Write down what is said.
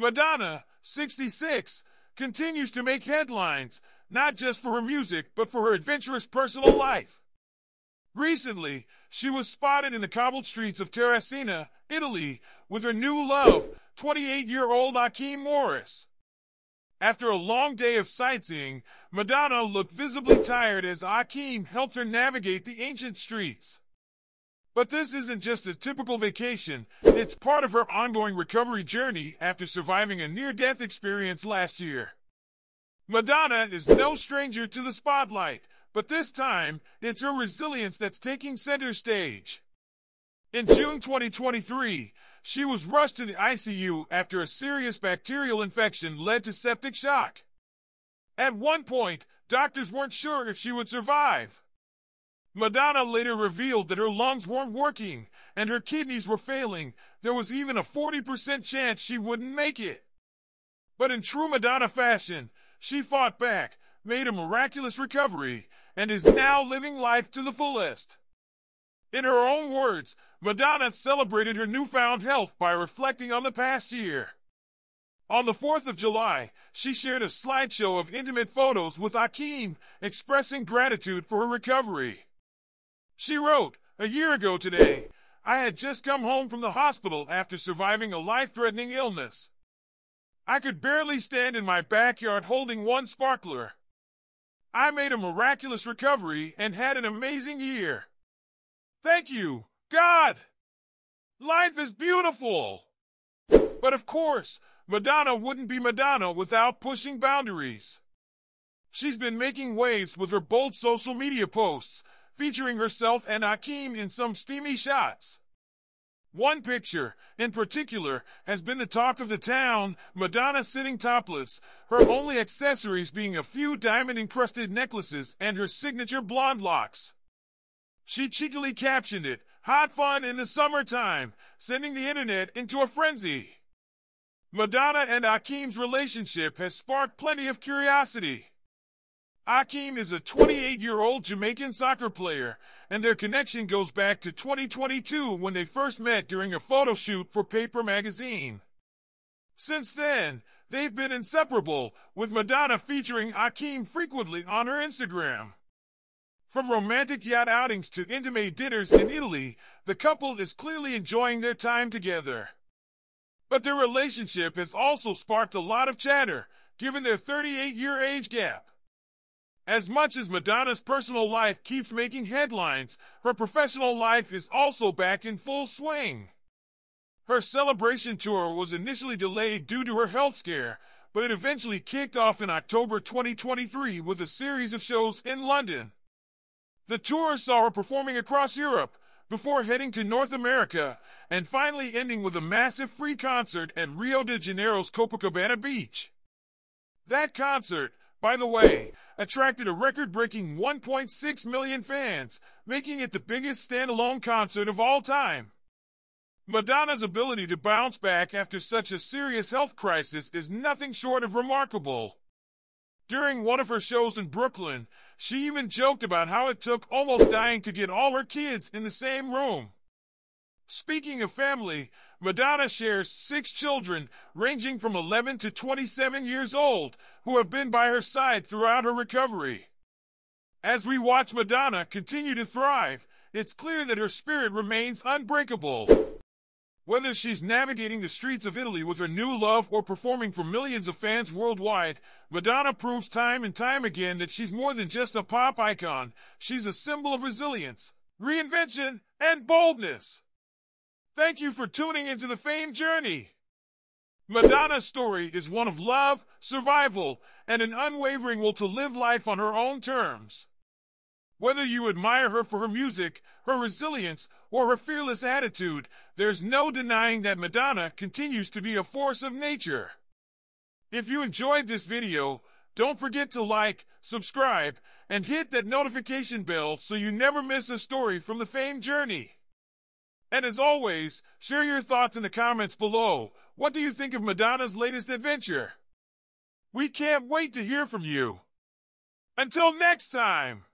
Madonna, 66, continues to make headlines, not just for her music, but for her adventurous personal life. Recently, she was spotted in the cobbled streets of Terracina, Italy, with her new love, 28-year-old Akeem Morris. After a long day of sightseeing, Madonna looked visibly tired as Akeem helped her navigate the ancient streets. But this isn't just a typical vacation, it's part of her ongoing recovery journey after surviving a near-death experience last year. Madonna is no stranger to the spotlight, but this time, it's her resilience that's taking center stage. In June 2023, she was rushed to the ICU after a serious bacterial infection led to septic shock. At one point, doctors weren't sure if she would survive. Madonna later revealed that her lungs weren't working and her kidneys were failing. There was even a 40% chance she wouldn't make it. But in true Madonna fashion, she fought back, made a miraculous recovery, and is now living life to the fullest. In her own words, Madonna celebrated her newfound health by reflecting on the past year. On the 4th of July, she shared a slideshow of intimate photos with Akeem, expressing gratitude for her recovery. She wrote, A year ago today, I had just come home from the hospital after surviving a life-threatening illness. I could barely stand in my backyard holding one sparkler. I made a miraculous recovery and had an amazing year. Thank you, God! Life is beautiful! But of course, Madonna wouldn't be Madonna without pushing boundaries. She's been making waves with her bold social media posts, featuring herself and Akeem in some steamy shots. One picture, in particular, has been the talk of the town, Madonna sitting topless, her only accessories being a few diamond-encrusted necklaces and her signature blonde locks. She cheekily captioned it, Hot fun in the summertime, sending the internet into a frenzy. Madonna and Akeem's relationship has sparked plenty of curiosity. Akeem is a 28-year-old Jamaican soccer player, and their connection goes back to 2022 when they first met during a photo shoot for Paper magazine. Since then, they've been inseparable, with Madonna featuring Akeem frequently on her Instagram. From romantic yacht outings to intimate dinners in Italy, the couple is clearly enjoying their time together. But their relationship has also sparked a lot of chatter, given their 38-year age gap. As much as Madonna's personal life keeps making headlines, her professional life is also back in full swing. Her celebration tour was initially delayed due to her health scare, but it eventually kicked off in October 2023 with a series of shows in London. The tour saw her performing across Europe before heading to North America and finally ending with a massive free concert at Rio de Janeiro's Copacabana Beach. That concert, by the way, attracted a record-breaking 1.6 million fans, making it the biggest standalone concert of all time. Madonna's ability to bounce back after such a serious health crisis is nothing short of remarkable. During one of her shows in Brooklyn, she even joked about how it took almost dying to get all her kids in the same room. Speaking of family, Madonna shares six children, ranging from 11 to 27 years old, who have been by her side throughout her recovery. As we watch Madonna continue to thrive, it's clear that her spirit remains unbreakable. Whether she's navigating the streets of Italy with her new love or performing for millions of fans worldwide, Madonna proves time and time again that she's more than just a pop icon. She's a symbol of resilience, reinvention, and boldness. Thank you for tuning into the fame journey. Madonna's story is one of love, survival, and an unwavering will to live life on her own terms. Whether you admire her for her music, her resilience, or her fearless attitude, there's no denying that Madonna continues to be a force of nature. If you enjoyed this video, don't forget to like, subscribe, and hit that notification bell so you never miss a story from the fame journey. And as always, share your thoughts in the comments below. What do you think of Madonna's latest adventure? We can't wait to hear from you. Until next time!